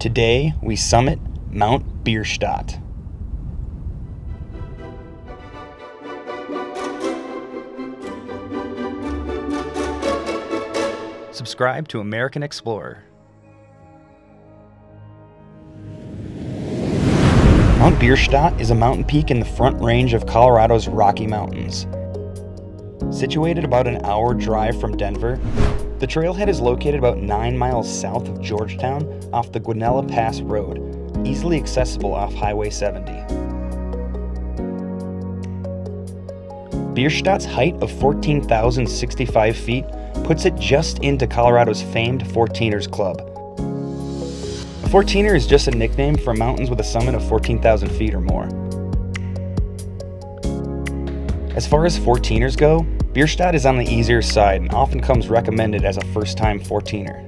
Today, we summit Mount Bierstadt. Subscribe to American Explorer. Mount Bierstadt is a mountain peak in the front range of Colorado's Rocky Mountains. Situated about an hour drive from Denver, the trailhead is located about 9 miles south of Georgetown off the Guanella Pass Road, easily accessible off Highway 70. Bierstadt's height of 14,065 feet puts it just into Colorado's famed 14ers Club. A 14er is just a nickname for mountains with a summit of 14,000 feet or more. As far as 14ers go, Bierstadt is on the easier side and often comes recommended as a first time 14er.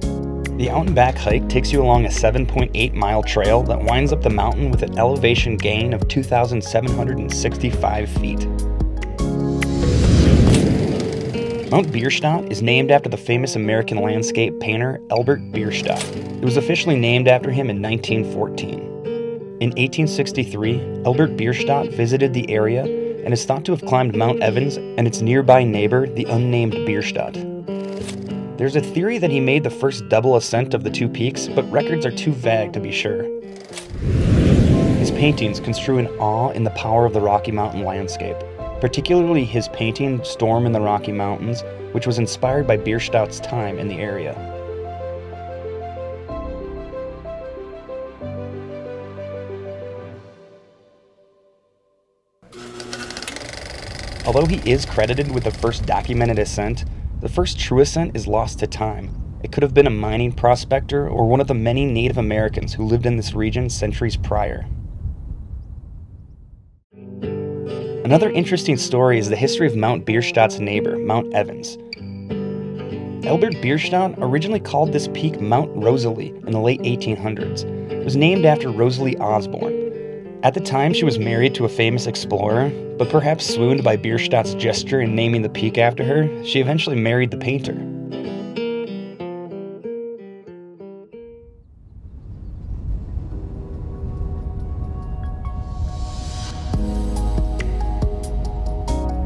The out and back hike takes you along a 7.8 mile trail that winds up the mountain with an elevation gain of 2,765 feet. Mount Bierstadt is named after the famous American landscape painter Albert Bierstadt. It was officially named after him in 1914. In 1863, Albert Bierstadt visited the area and is thought to have climbed Mount Evans and its nearby neighbor, the unnamed Bierstadt. There's a theory that he made the first double ascent of the two peaks, but records are too vague to be sure. His paintings construe an awe in the power of the Rocky Mountain landscape particularly his painting Storm in the Rocky Mountains, which was inspired by Bierstadt's time in the area. Although he is credited with the first documented ascent, the first true ascent is lost to time. It could have been a mining prospector or one of the many Native Americans who lived in this region centuries prior. Another interesting story is the history of Mount Bierstadt's neighbor, Mount Evans. Albert Bierstadt originally called this peak Mount Rosalie in the late 1800s. It was named after Rosalie Osborne. At the time, she was married to a famous explorer, but perhaps swooned by Bierstadt's gesture in naming the peak after her, she eventually married the painter.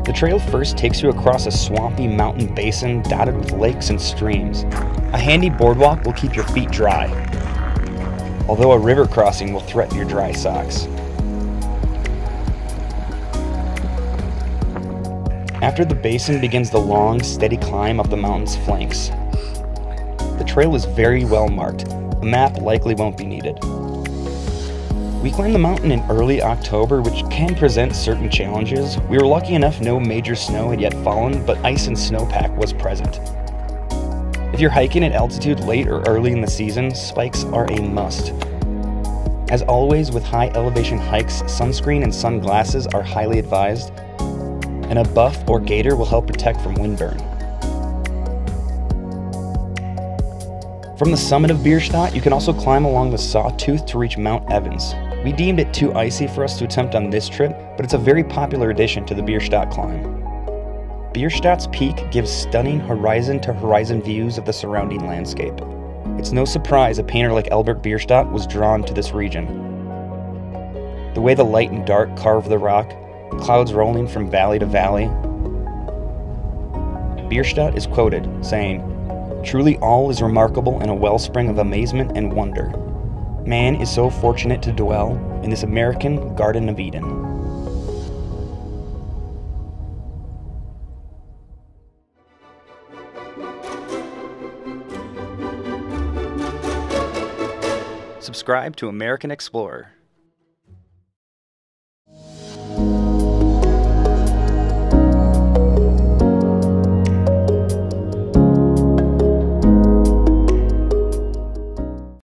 The trail first takes you across a swampy mountain basin dotted with lakes and streams. A handy boardwalk will keep your feet dry, although a river crossing will threaten your dry socks. After the basin begins the long, steady climb up the mountain's flanks. The trail is very well marked. A map likely won't be needed. We climbed the mountain in early October, which can present certain challenges. We were lucky enough no major snow had yet fallen, but ice and snowpack was present. If you're hiking at altitude late or early in the season, spikes are a must. As always, with high elevation hikes, sunscreen and sunglasses are highly advised, and a buff or gaiter will help protect from windburn. From the summit of Bierstadt, you can also climb along the Sawtooth to reach Mount Evans. We deemed it too icy for us to attempt on this trip, but it's a very popular addition to the Bierstadt climb. Bierstadt's peak gives stunning horizon to horizon views of the surrounding landscape. It's no surprise a painter like Albert Bierstadt was drawn to this region. The way the light and dark carve the rock, clouds rolling from valley to valley. Bierstadt is quoted saying, Truly all is remarkable and a wellspring of amazement and wonder. Man is so fortunate to dwell in this American Garden of Eden. Subscribe to American Explorer.